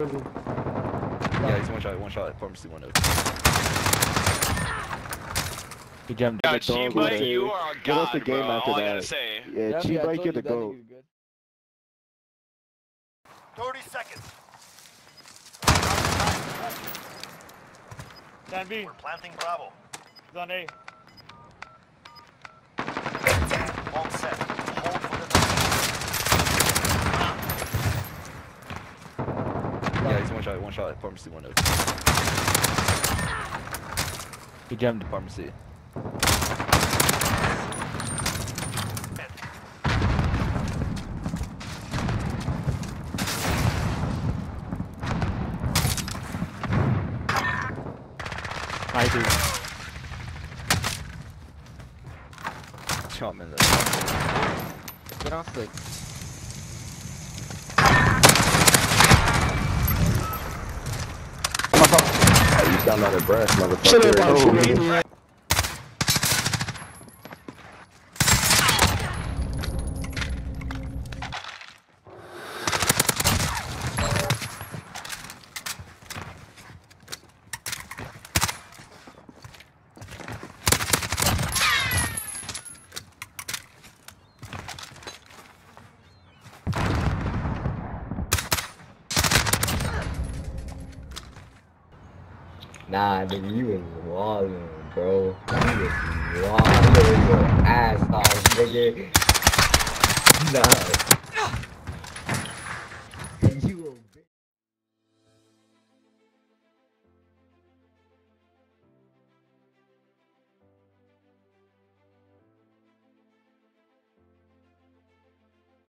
Yeah, he's one shot, one shot. Pharmacy window. He jumped Yeah, the dog Chiba, with you are a Give us god, the game bro. after All I that. say. Yeah, Yeah, Chiba, I you told get the that go. 30 seconds. Stand B. We're planting Bravo. He's on A. All set. Hold for the Yeah, he's one shot, one shot. Pharmacy window. He jumped. Pharmacy. I do. Shot him in the. Get off the. You sound out of breath, motherfucker. Nah, nigga, you was wildin', bro. You was wildin' your ass off, nigga. Nah.